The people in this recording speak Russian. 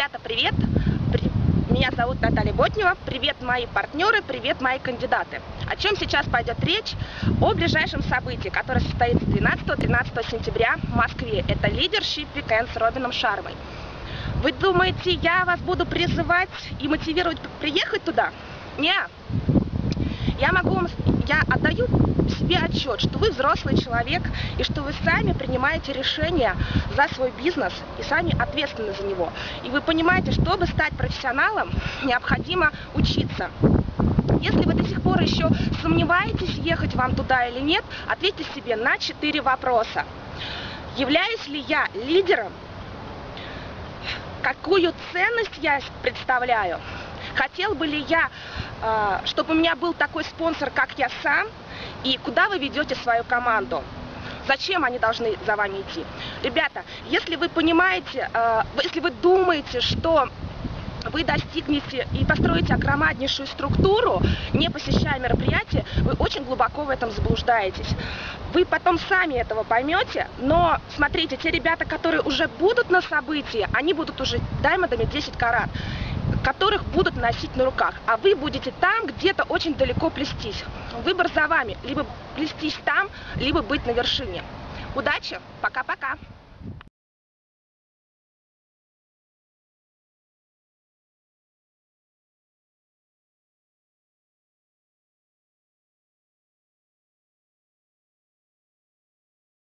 Ребята, привет! При- Меня зовут Наталья Ботнева. Привет, мои партнеры, привет, мои кандидаты. О чем сейчас пойдет речь? О ближайшем событии, которое состоится 12-13 сентября в Москве. Это Leadership Weekend с Робином Шармой. Вы думаете, я вас буду призывать и мотивировать приехать туда? Не. Я могу вам, я отдаю себе отчет, что вы взрослый человек и что вы сами принимаете решения за свой бизнес и сами ответственны за него. И вы понимаете, чтобы стать профессионалом, необходимо учиться. Если вы до сих пор еще сомневаетесь, ехать вам туда или нет, ответьте себе на четыре вопроса. Являюсь ли я лидером? Какую ценность я представляю? Хотел бы ли я, чтобы у меня был такой спонсор, как я сам? И куда вы ведете свою команду? Зачем они должны за вами идти? Ребята, если вы понимаете, э, если вы думаете, что вы достигнете и построите огромнейшую структуру, не посещая мероприятия, вы очень глубоко в этом заблуждаетесь. Вы потом сами этого поймете, но смотрите, те ребята, которые уже будут на событии, они будут уже даймондами 10 карат, которых будут носить на руках, а вы будете там где-то очень далеко плестись. Выбор за вами, либо плестись там, либо быть на вершине. Удачи, пока-пока!